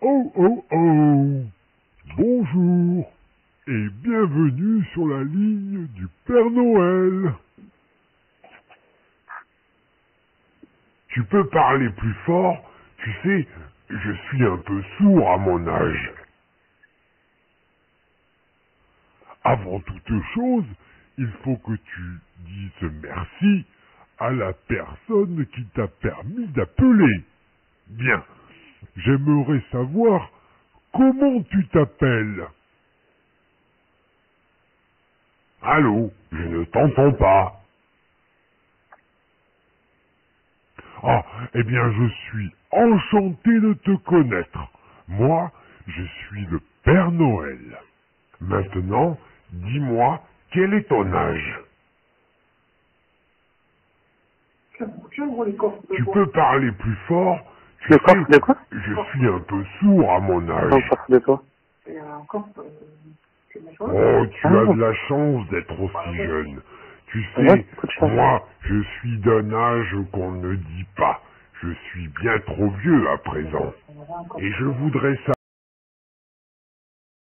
Oh oh oh Bonjour et bienvenue sur la ligne du Père Noël. Tu peux parler plus fort Tu sais, je suis un peu sourd à mon âge. Avant toute chose, il faut que tu dises merci à la personne qui t'a permis d'appeler. Bien. J'aimerais savoir comment tu t'appelles. Allô, je ne t'entends pas. Ah, eh bien, je suis enchanté de te connaître. Moi, je suis le Père Noël. Maintenant, dis-moi, quel est ton âge? Tu peux parler plus fort Quoi sais, De quoi je suis un peu sourd à mon âge. De quoi Oh, tu as de la chance d'être aussi jeune. Tu sais, moi, je suis d'un âge qu'on ne dit pas. Je suis bien trop vieux à présent. Et je voudrais savoir